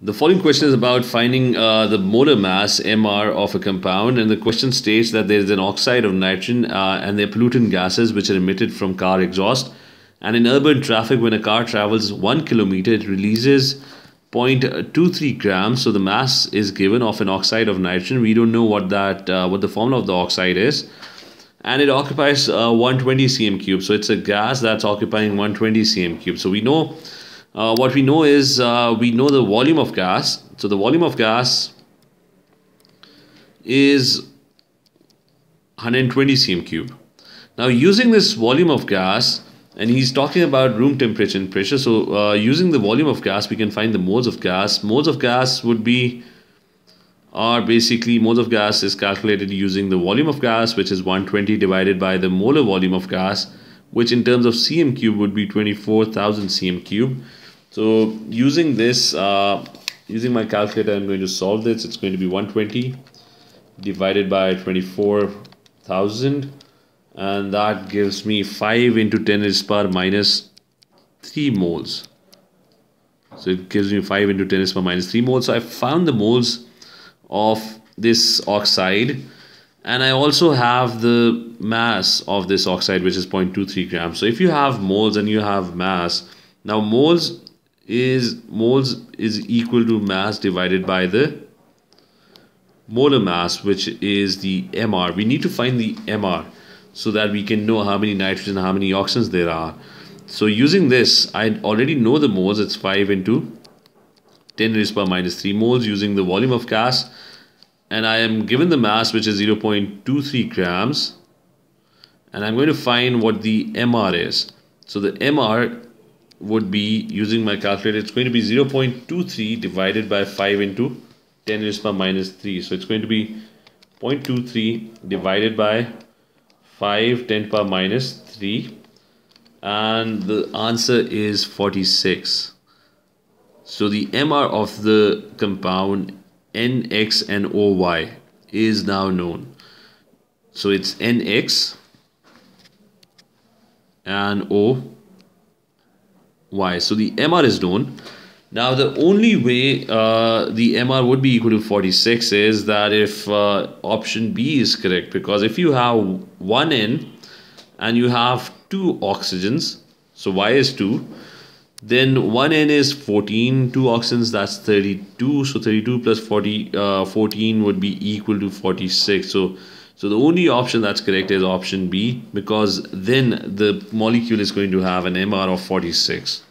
The following question is about finding uh, the molar mass MR of a compound, and the question states that there is an oxide of nitrogen uh, and the pollutant gases which are emitted from car exhaust. And in urban traffic, when a car travels one kilometer, it releases 0.23 grams. So the mass is given of an oxide of nitrogen. We don't know what that uh, what the formula of the oxide is, and it occupies uh, 120 cm cube. So it's a gas that's occupying 120 cm cube. So we know uh, what we know is uh, we know the volume of gas. So the volume of gas is 120 cm cube. Now using this volume of gas, and he's talking about room temperature and pressure. So uh, using the volume of gas, we can find the moles of gas. Moles of gas would be are basically moles of gas is calculated using the volume of gas, which is 120 divided by the molar volume of gas, which in terms of cm cube would be 24,000 cm cube. So using this, uh, using my calculator, I'm going to solve this. It's going to be 120 divided by 24,000 and that gives me 5 into 10 is power minus 3 moles. So it gives me 5 into 10 is power minus 3 moles. So I found the moles of this oxide and I also have the mass of this oxide which is 0.23 grams. So if you have moles and you have mass, now moles is moles is equal to mass divided by the molar mass which is the MR. We need to find the MR so that we can know how many nitrogen and how many oxygens there are. So using this I already know the moles it's 5 into 10 raised power minus 3 moles using the volume of gas and I am given the mass which is 0.23 grams. And I'm going to find what the MR is. So the MR would be using my calculator it's going to be 0.23 divided by 5 into 10 raised power minus 3 so it's going to be 0.23 divided by 5 10 power minus 3 and the answer is 46 so the MR of the compound NX and OY is now known so it's NX and O y. So the MR is known. Now the only way uh, the MR would be equal to 46 is that if uh, option B is correct because if you have one N and you have two oxygens, so Y is 2, then 1 N is 14, two oxygens that's 32, so 32 plus 40, uh, 14 would be equal to 46. So so the only option that's correct is option B because then the molecule is going to have an MR of 46.